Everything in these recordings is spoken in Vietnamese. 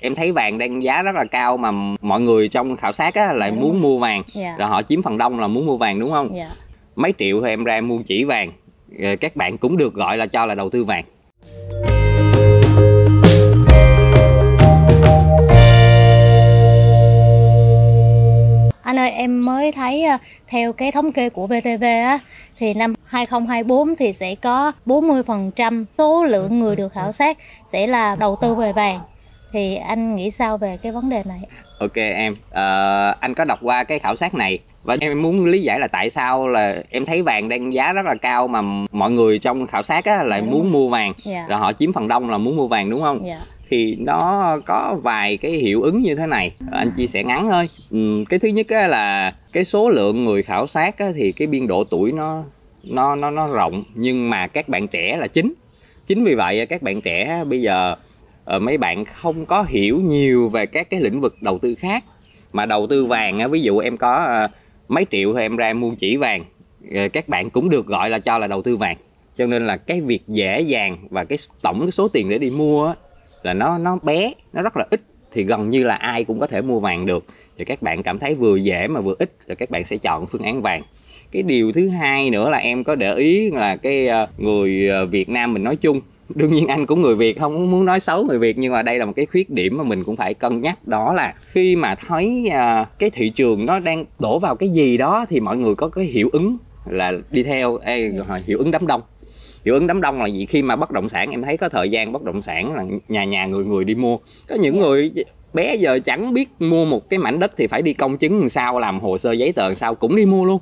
em thấy vàng đang giá rất là cao mà mọi người trong khảo sát á lại đúng muốn mua vàng. Dạ. Rồi họ chiếm phần đông là muốn mua vàng đúng không? Dạ. Mấy triệu thôi em ra em mua chỉ vàng. Ờ, các bạn cũng được gọi là cho là đầu tư vàng. Anh ơi em mới thấy ờ, theo cái thống kê của VTV á thì năm 2024 thì sẽ có 40% số lượng người được khảo sát sẽ là đầu tư về vàng. Thì anh nghĩ sao về cái vấn đề này? ok em Ờ, anh có đọc qua cái khảo sát này và em muốn lý giải là tại sao là em thấy vàng đang giá rất là cao mà mọi người trong khảo sát á lại Dạ, đúng muốn mua vàng Dạ. rồi họ chiếm phần đông là muốn mua vàng đúng không Dạ. thì nó có vài cái hiệu ứng như thế này anh chia sẻ ngắn thôi Ừm, cái thứ nhất á là cái số lượng người khảo sát á, thì cái biên độ tuổi nó nó nó nó rộng nhưng mà các bạn trẻ là chính chính vì vậy các bạn trẻ bây giờ Ờ, mấy bạn không có hiểu nhiều về các cái lĩnh vực đầu tư khác. Mà đầu tư vàng ví dụ em có ờ, mấy triệu thì em ra em mua chỉ vàng. Ờ, các bạn cũng được gọi là cho là đầu tư vàng. Cho nên là cái việc dễ dàng và cái tổng cái số tiền để đi mua là nó nó bé, nó rất là ít. Thì gần như là ai cũng có thể mua vàng được. Thì các bạn cảm thấy vừa dễ mà vừa ít, là các bạn sẽ chọn phương án vàng. Cái điều thứ hai nữa là em có để ý là cái người Việt Nam mình nói chung đương nhiên anh cũng người Việt không muốn nói xấu người Việt nhưng mà đây là một cái khuyết điểm mà mình cũng phải cân nhắc đó là khi mà thấy ờ, cái thị trường nó đang đổ vào cái gì đó thì mọi người có cái hiệu ứng là đi theo ê, gọi hiệu ứng đám đông. Hiệu ứng đám đông là gì? Khi mà bất động sản em thấy có thời gian bất động sản là nhà nhà người người đi mua. Có những Dạ. người bé giờ chẳng biết mua một cái mảnh đất thì phải đi công chứng làm sao làm hồ sơ giấy tờ làm sao cũng đi mua luôn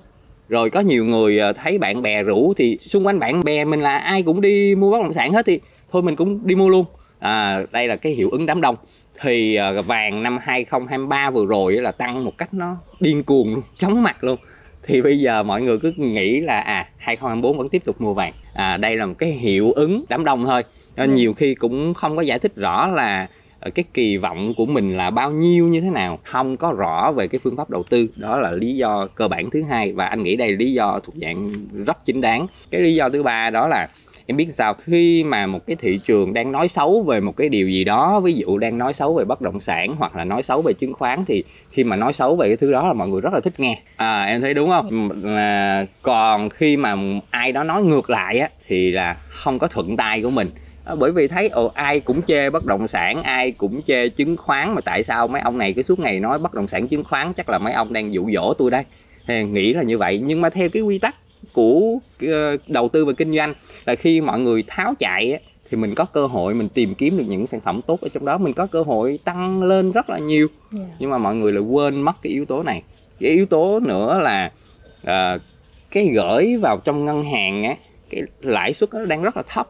rồi có nhiều người à, thấy bạn bè rủ thì xung quanh bạn bè mình là ai cũng đi mua bất động sản hết thì thôi mình cũng đi mua luôn. À, đây là cái hiệu ứng đám đông. Thì à, vàng năm 2023 vừa rồi là tăng một cách nó điên cuồng luôn chóng mặt luôn. Thì bây giờ mọi người cứ nghĩ là à 2024 vẫn tiếp tục mua vàng. À đây là một cái hiệu ứng đám đông thôi. Nhiều khi cũng không có giải thích rõ là Ờ, cái kỳ vọng của mình là bao nhiêu như thế nào? Không có rõ về cái phương pháp đầu tư. Đó là lý do cơ bản thứ hai và anh nghĩ đây là lý do thuộc dạng rất chính đáng. Cái lý do thứ ba đó là em biết sao? Khi mà một cái thị trường đang nói xấu về một cái điều gì đó ví dụ đang nói xấu về bất động sản hoặc là nói xấu về chứng khoán thì khi mà nói xấu về cái thứ đó là mọi người rất là thích nghe. À em thấy đúng không? À, còn khi mà ai đó nói ngược lại á thì là không có thuận tay của mình bởi vì thấy ồ ai cũng chê bất động sản ai cũng chê chứng khoán mà tại sao mấy ông này cứ suốt ngày nói bất động sản chứng khoán chắc là mấy ông đang dụ dỗ tôi đây. Thì nghĩ là như vậy. Nhưng mà theo cái quy tắc của ờ, đầu tư và kinh doanh là khi mọi người tháo chạy thì mình có cơ hội mình tìm kiếm được những sản phẩm tốt ở trong đó. Mình có cơ hội tăng lên rất là nhiều. Dạ. nhưng mà mọi người lại quên mất cái yếu tố này. Cái yếu tố nữa là ờ, cái gửi vào trong ngân hàng á cái lãi suất nó đang rất là thấp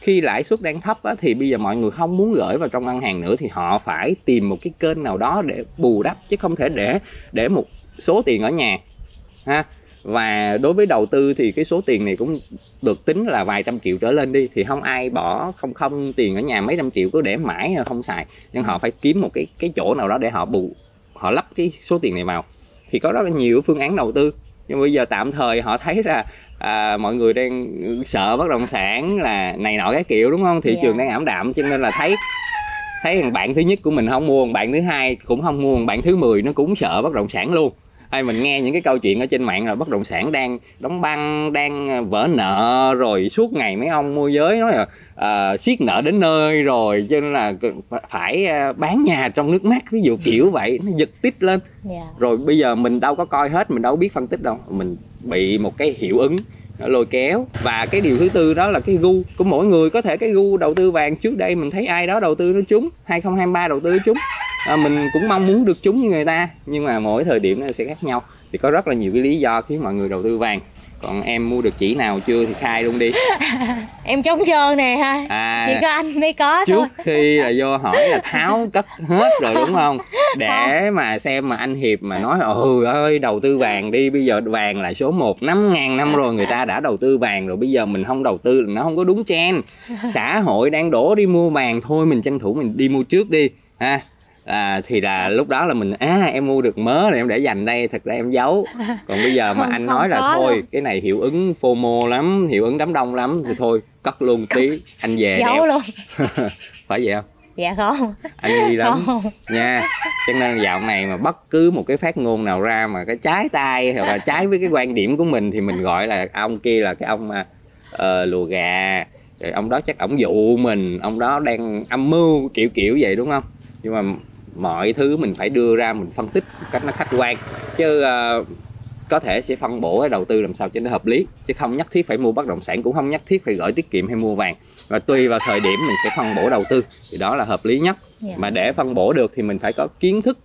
khi lãi suất đang thấp á, thì bây giờ mọi người không muốn gửi vào trong ngân hàng nữa thì họ phải tìm một cái kênh nào đó để bù đắp chứ không thể để để một số tiền ở nhà ha. Và đối với đầu tư thì cái số tiền này cũng được tính là vài trăm triệu trở lên đi thì không ai bỏ không không tiền ở nhà mấy trăm triệu cứ để mãi không xài. Nhưng họ phải kiếm một cái cái chỗ nào đó để họ bù họ lắp cái số tiền này vào. Thì có rất là nhiều phương án đầu tư. Nhưng bây giờ tạm thời họ thấy là à, mọi người đang sợ bất động sản là này nọ cái kiểu đúng không thị Dạ. trường đang ảm đạm cho nên là thấy thấy thằng bạn thứ nhất của mình không mua bạn thứ hai cũng không mua bạn thứ 10 nó cũng sợ bất động sản luôn hay mình nghe những cái câu chuyện ở trên mạng là bất động sản đang đóng băng đang vỡ nợ rồi suốt ngày mấy ông môi giới nói là à, siết nợ đến nơi rồi cho nên là phải à, bán nhà trong nước mắt ví dụ kiểu vậy nó giật tít lên. Dạ. rồi bây giờ mình đâu có coi hết mình đâu biết phân tích đâu mình bị một cái hiệu ứng nó lôi kéo. Và cái điều thứ tư đó là cái gu của mỗi người có thể cái gu đầu tư vàng trước đây mình thấy ai đó đầu tư nó trúng 2023 đầu tư nó trúng à, mình cũng mong muốn được trúng như người ta nhưng mà mỗi thời điểm nó sẽ khác nhau. Thì có rất là nhiều cái lý do khiến mọi người đầu tư vàng. Còn em mua được chỉ nào chưa thì khai luôn đi. Em trống trơn nè ha. à Chỉ có anh mới có trước thôi. khi là vô hỏi là tháo cất hết rồi đúng không? Để mà xem mà anh hiệp mà nói ừ ơi đầu tư vàng đi bây giờ vàng là số 1 năm ngàn năm rồi người ta đã đầu tư vàng rồi bây giờ mình không đầu tư là nó không có đúng trend. Xã hội đang đổ đi mua vàng thôi mình tranh thủ mình đi mua trước đi. Ha à, thì là lúc đó là mình à em mua được mớ rồi em để dành đây thật ra em giấu. Còn bây giờ mà Không- anh không nói là thôi cái này hiệu ứng FOMO lắm hiệu ứng đám đông lắm. Thì thôi cất luôn tí anh về Giấu đeo luôn. phải vậy không? Dạ không. Anh nghi lắm. Không. Nha cho nên dạo này mà bất cứ một cái phát ngôn nào ra mà cái trái tay hoặc là trái với cái quan điểm của mình thì mình gọi là ông kia là cái ông mà ờ, lùa gà. Rồi ông đó chắc ổng dụ mình ông đó đang âm mưu kiểu kiểu vậy đúng không? Nhưng mà mọi thứ mình phải đưa ra mình phân tích một cách nó khách quan. Chứ ờ, có thể sẽ phân bổ cái đầu tư làm sao cho nó hợp lý. Chứ không nhất thiết phải mua bất động sản cũng không nhất thiết phải gửi tiết kiệm hay mua vàng. Và tùy vào thời điểm mình sẽ phân bổ đầu tư thì đó là hợp lý nhất. Dạ. mà để phân bổ được thì mình phải có kiến thức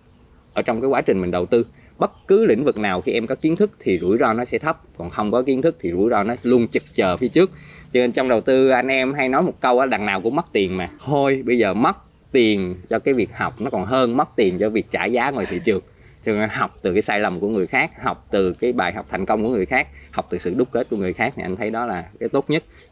ở trong cái quá trình mình đầu tư. Bất cứ lĩnh vực nào khi em có kiến thức thì rủi ro nó sẽ thấp. Còn không có kiến thức thì rủi ro nó luôn chực chờ phía trước. Cho nên trong đầu tư anh em hay nói một câu á đằng nào cũng mất tiền mà. Thôi bây giờ mất tiền cho cái việc học nó còn hơn, mất tiền cho việc trả giá ngoài thị trường. Thường học từ cái sai lầm của người khác, học từ cái bài học thành công của người khác, học từ sự đúc kết của người khác thì anh thấy đó là cái tốt nhất.